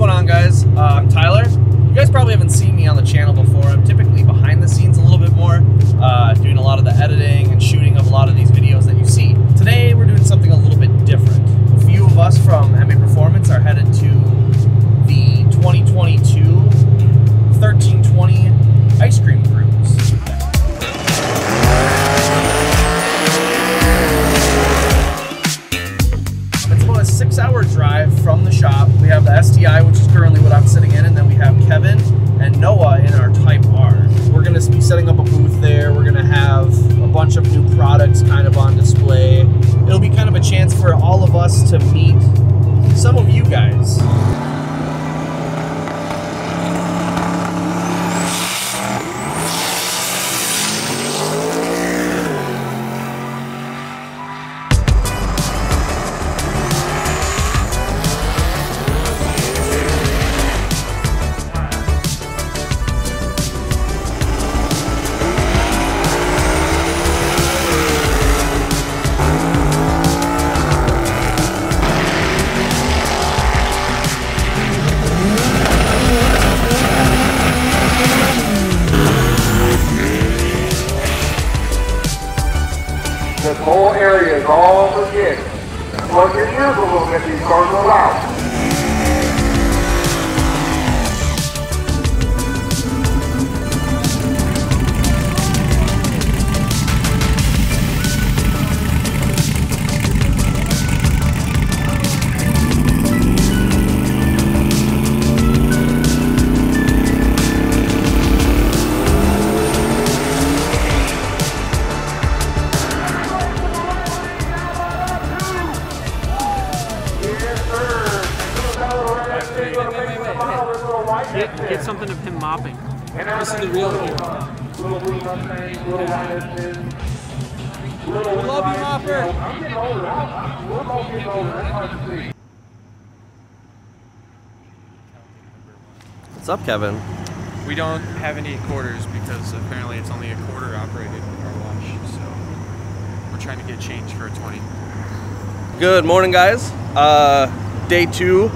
going on, guys? Uh, I'm Tyler. You guys probably haven't seen me on the channel before. I'm typically behind the scenes a little bit more, uh, doing a lot of the editing and shooting of a lot of these videos is all legit. Plug your ears a little bit, these cars loud. Get, get something of him mopping. This is the real hero. Love you, Mopper. What's up, Kevin? We don't have any quarters because apparently it's only a quarter operated car wash. So we're trying to get change for a 20. Good morning, guys. Uh, day two,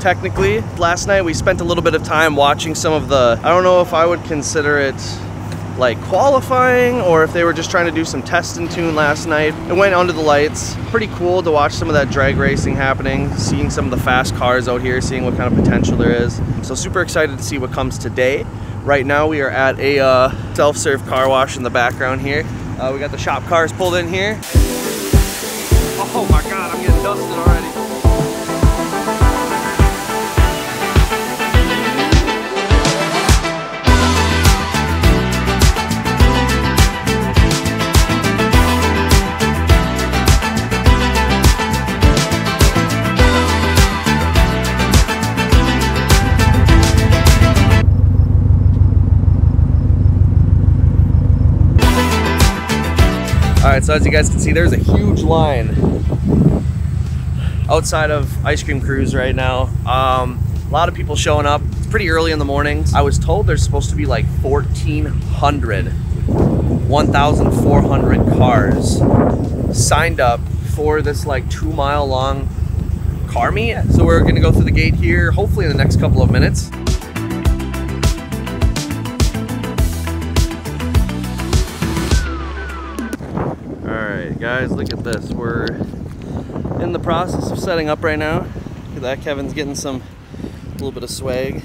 technically. Last night we spent a little bit of time watching some of the. I don't know if I would consider it like qualifying or if they were just trying to do some test and tune last night. It went under the lights. Pretty cool to watch some of that drag racing happening, seeing some of the fast cars out here, seeing what kind of potential there is. So super excited to see what comes today. Right now we are at a uh, self-serve car wash in the background here. Uh, we got the shop cars pulled in here. Oh my god, I'm getting dusted already. So as you guys can see, there's a huge line outside of Ice Cream Cruise right now. Um, a lot of people showing up. It's pretty early in the morning. I was told there's supposed to be like 1,400, 1,400 cars signed up for this like two mile long car meet. So we're gonna go through the gate here, hopefully in the next couple of minutes. Guys, look at this. We're in the process of setting up right now. Look at that, Kevin's getting some, a little bit of swag.